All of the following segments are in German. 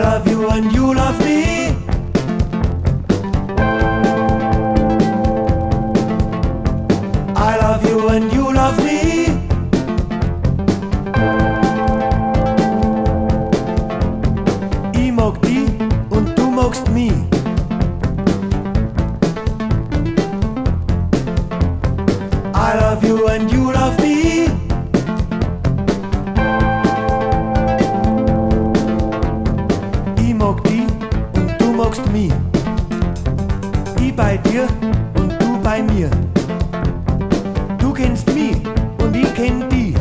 I love you and you love me. I love you and you love me. Ich mag dich und du magst mich. Bei mir. Du kennst mich und ich kenn dich.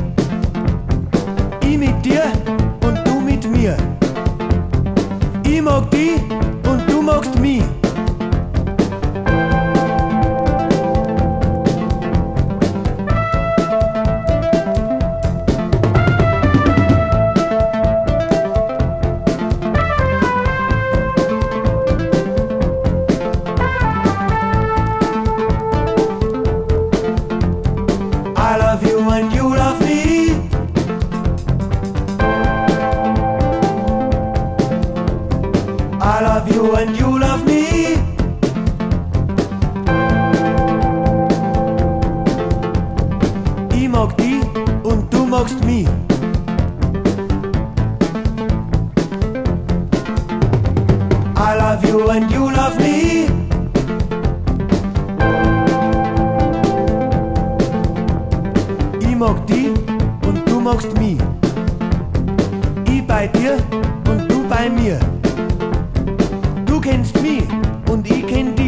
Ich mit dir und du mit mir. Ich mag dich you and you love me. Ich mag dich und du magst mich. I love you and you love me. Ich mag dich und du magst mich. Ich bei dir und du bei mir. Kennst mich und ich kenn